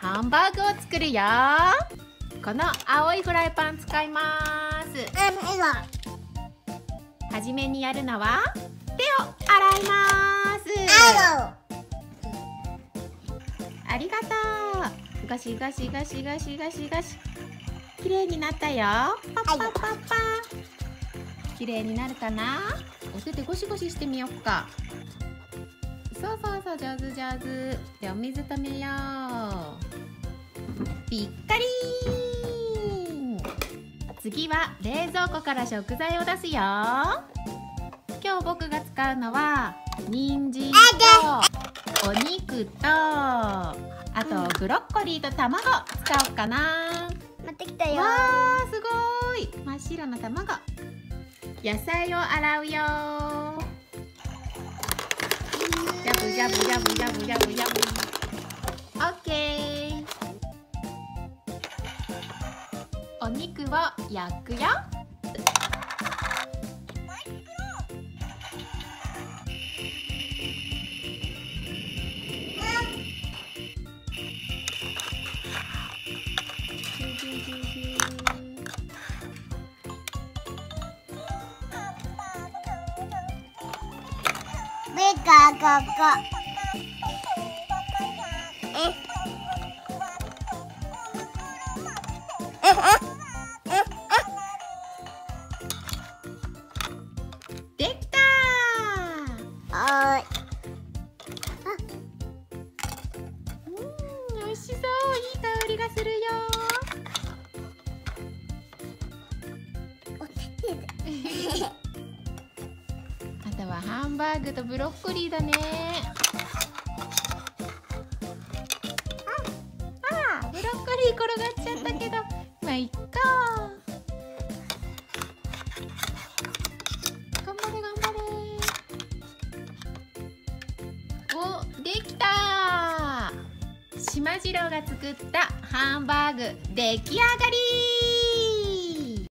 ハンバーグを作るよ。この青いフライパン使います。はじめにやるのは手を洗います。ありがとう。ガシガシガシガシガシガシ。綺麗になったよ。パッパッパッパ。綺麗になるかな？お手でゴシゴシしてみようか。そうそうそう上手上手。でお水止めよう。ぴっかり次は冷蔵庫から食材を出すよ。今日僕が使うのは人参とお肉とあとブロッコリーと卵使おうかな。持ってきたよ。わーすごい。真っ白な卵。野菜を洗うよ。ジャブジャブジャブジャブジャブジャブ。オッケーお肉を焼くよメガガガええ？え？がするよ。あとはハンバーグとブロッコリーだね。ああブロッコリー転がっちゃったけどまあいっか頑張れ頑張れ。おできたしまじろうが作ったハンバーグ出来上がり